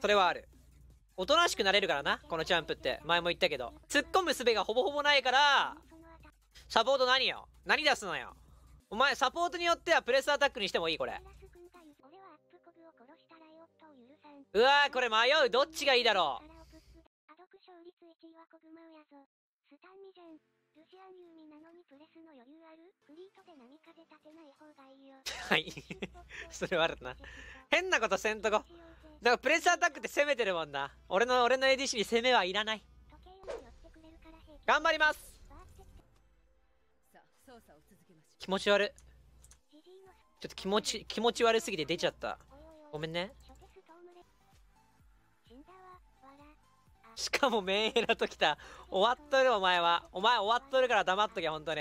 それはある。おとなしくなれるからな、このチャンプって。前も言ったけど。突っ込む術がほぼほぼないから、サポート何よ？何出すのよ？お前、サポートによってはプレスアタックにしてもいい、これ。うわー、これ迷う。どっちがいいだろう？ルシアンユーミなのにプレスの余裕ある？フリートで波風立てない方がいいよ。はい。それはあるな。変なことせんとこ。なんかプレスアタックって攻めてるもんな。俺の、俺の ADC に攻めはいらない。頑張ります気持ち悪ちょっと気持ち、気持ち悪すぎて出ちゃった。ごめんね。しかもメンヘラときた。終わっとるお前は。お前終わっとるから黙っとけ、ほんとに。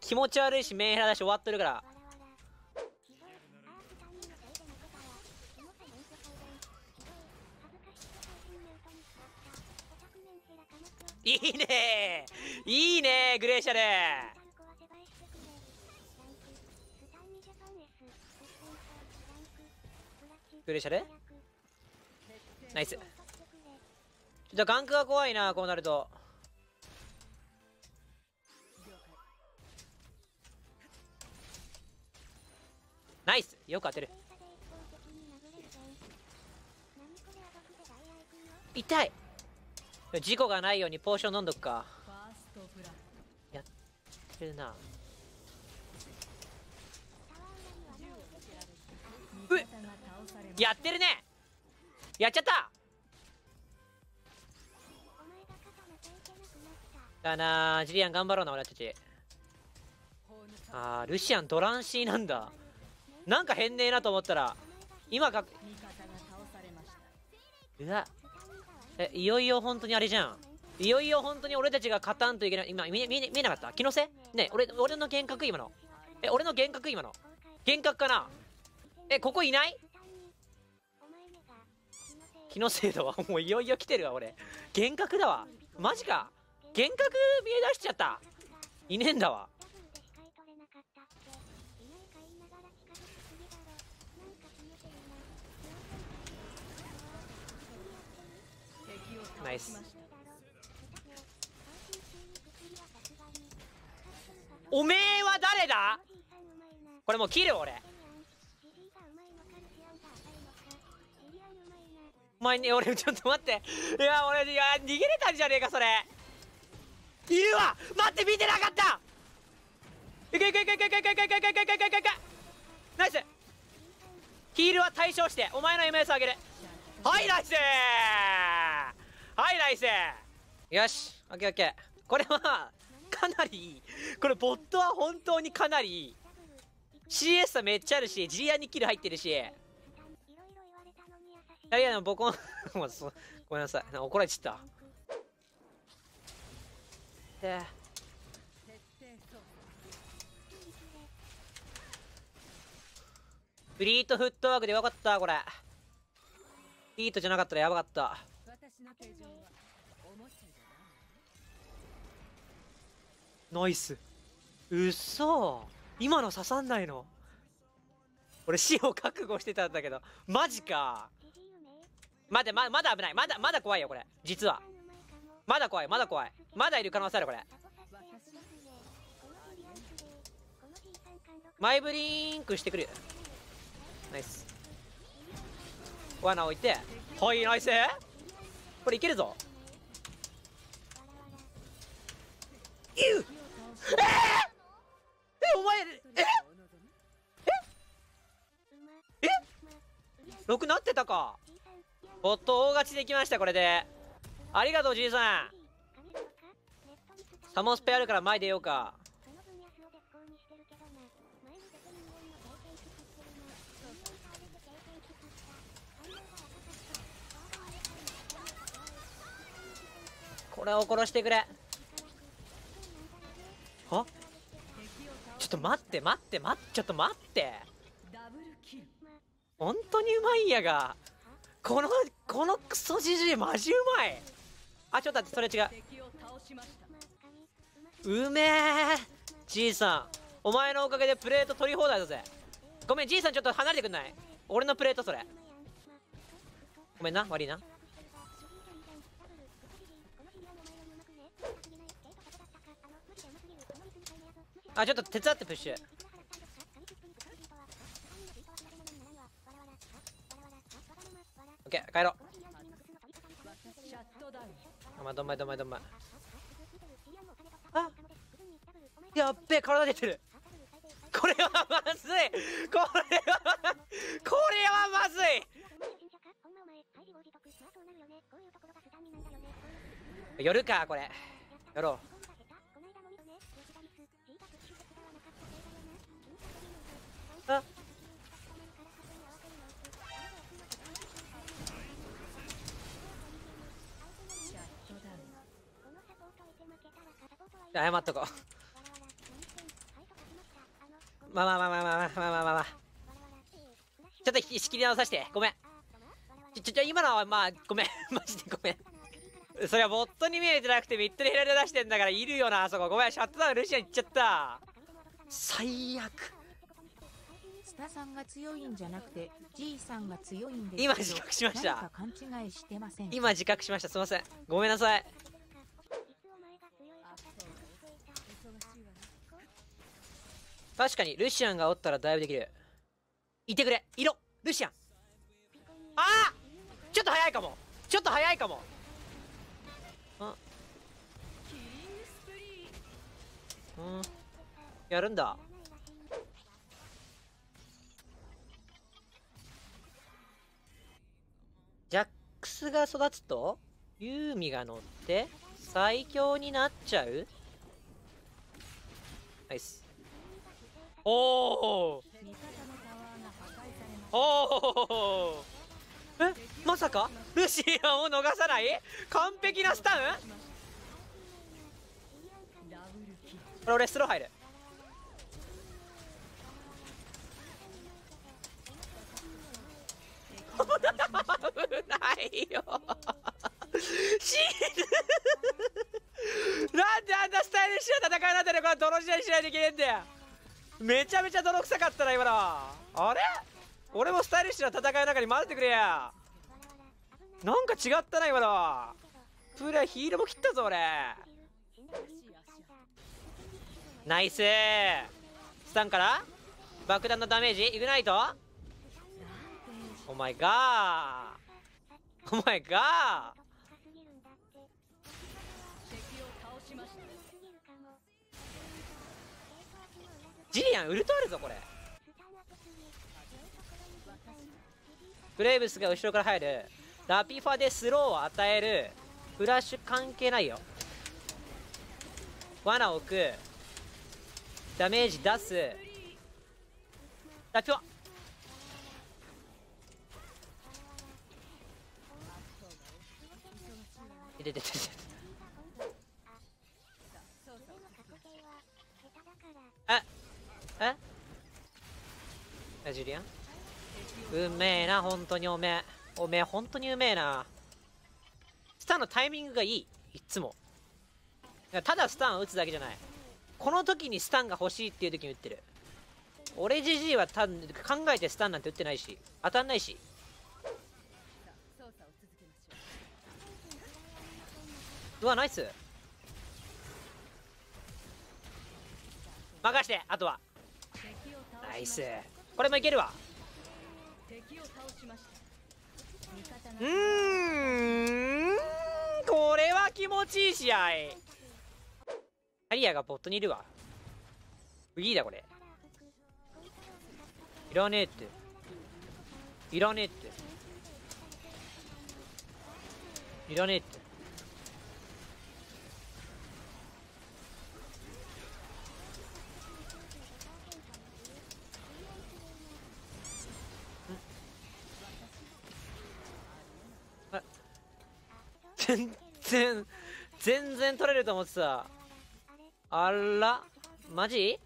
気持ち悪いしメンヘラだし終わっとるから。いいねいいねグレーシャルグレーシャル？ナイスちょっとガンクが怖いな、こうなると。ナイスよく当てる。痛い事故がないようにポーション飲んどくか。やってるな。うやってるねやっちゃっただな。ジリアン頑張ろうな俺たち。あールシアンドランシーなんだ。なんか変ねえなと思ったら今かうわえいよいよ本当にあれじゃん。いよいよ本当に俺たちが勝たんといけない。今見見見えなかった？気のせ？いね俺俺の幻覚今の。え俺の幻覚今の。幻覚かな？えここいない？気のせいだわ。もういよいよ来てるわ俺。幻覚だわ。マジか。幻覚見え出しちゃった。いねえんだわ。ナイス。おめえは誰だ？これもう切る俺。お前に俺ちょっと待って。いや俺いや逃げれたんじゃねえかそれ。いるわ待って見てなかったいけいけいけいけいけいけいけいけいけいけいけいけナイスヒールは対象してお前の MS あげるはいナイスはいナイスよしオッケーオッケーこれはかなりいいこれボットは本当にかなりいい CS はめっちゃあるしジリアにキル入ってるしいやいやボコンごめんなさい怒られちゃったって。フリートフットワークでよかったこれ。フリートじゃなかったらやばかった。ナイス。うっそ今の刺さんないの？俺死を覚悟してたんだけど。マジか。待ってままだ危ない。まだまだ怖いよこれ。実は。まだ怖いまだ怖い。まだいる可能性あるこれ。マイブリンクしてくる。ナイス。罠置いて。はいナイス。これいけるぞ。えー、えお前えええ6なってたかボット大勝ちできましたこれでありがとうじいさん。サモンスペあるから前出ようか。これを殺してくれ。は？ちょっと待って待って待ってちょっと待って。本当にうまいんやが。このこのクソじじいマジうまい。あちょっと待ってそれ違う。うめえ。じいさんお前のおかげでプレート取り放題だぜ。ごめんじいさんちょっと離れてくんない？俺のプレートそれ。ごめんな悪いな。あちょっと手伝ってプッシュ。オッケー帰ろう。お前どんまいどんまいどんまい。あやっべ体出てる。これはまずい。これはこれはまずい。夜かこれ。やろうあ謝っとこう。まあまあまあまあまあまあまあまあまあちょっと仕切り直させて。ごめん。ちょちょ今のはまあごめん。マジでごめん。それはボットに見えてなくてミッドにヘラで出してんだからいるよなあそこ。ごめんシャットダウンルシアン行っちゃった。最悪。スタさんが強いんじゃなくて G さんが強いんです今自覚しました。今自覚しました。すいません。ごめんなさい確かにルシアンがおったらだいぶできる。いてくれ。いろ。ルシアン。ああちょっと早いかも。ちょっと早いかも。うん。やるんだ。ジャックスが育つとユーミが乗って最強になっちゃう。ナイス。おおおおえまさかルシアンを逃さない完璧なスタンこれ俺スロー入る危ないよ死ぬなんであんなスタイリッシュな戦いなんだよこれ泥仕合しないといけねえんだよめちゃめちゃ泥臭かったな今の。あれ？俺もスタイリッシュな戦いの中に混ぜてくれや。なんか違ったな今の。プレイヒールも切ったぞ俺。ナイス。スタンから？爆弾のダメージ？イグナイト？お前がお前がジリアンウルトあるぞこれ。ブレイブスが後ろから入る。ラピファでスローを与える。フラッシュ関係ないよ。罠を置く。ダメージ出す。ラピファ。いててててえええジュリアン。うめえな本当に。おめえ。おめえ本当にうめえな。スタンのタイミングがいい。いつも。ただスタンを打つだけじゃない。この時にスタンが欲しいっていう時に打ってる。俺じじいは考えてスタンなんて打ってないし。当たんないし。うわナイス。任してあとは。ナイス。これもいけるわ。うーん。これは気持ちいい試合。アリアがボットにいるわ。いいだこれ。いらねえって。いらねえって。いらねえって。然全然取れると思ってた。あらマジ？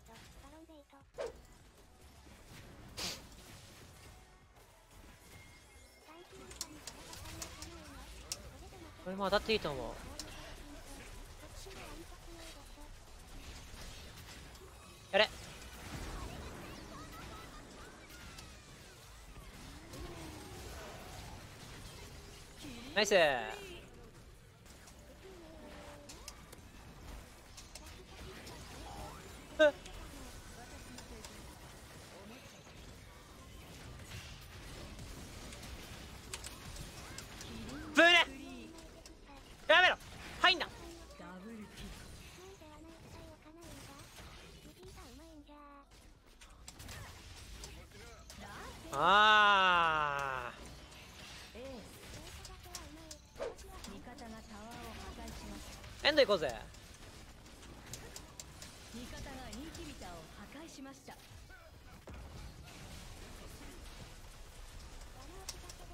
これも当たっていいと思う。やれ。ナイス。あ味方がタワー。を破壊しましたエンド行こうぜ。味方がインヒビターを破壊しました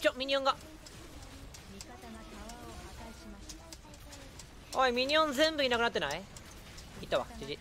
ちょミニオンが。味方がタワーを破壊しましたおいミニオン全部いなくなってない？いったわじじ